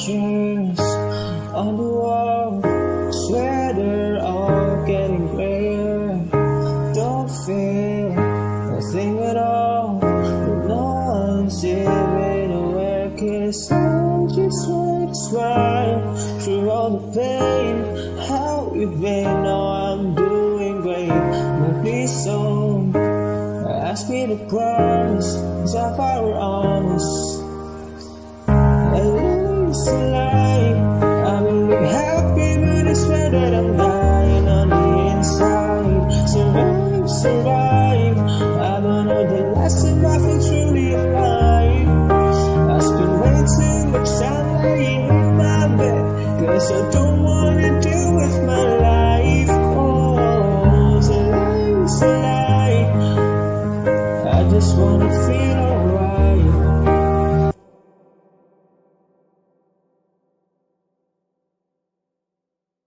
pictures on the wall. Swear they're all getting grayer. Don't feel nothing at all. No one's even aware. Cause I just want to smile through all the pain. How been? Know I'm doing great. But please don't ask me to promise. Least alive I will be happy but I swear that I'm dying on the inside Survive, survive. I don't know the last I feel truly alive. I spend way too much time laying in my bed. Cause I don't wanna deal with my life. Oh, a lie, a lie I just wanna feel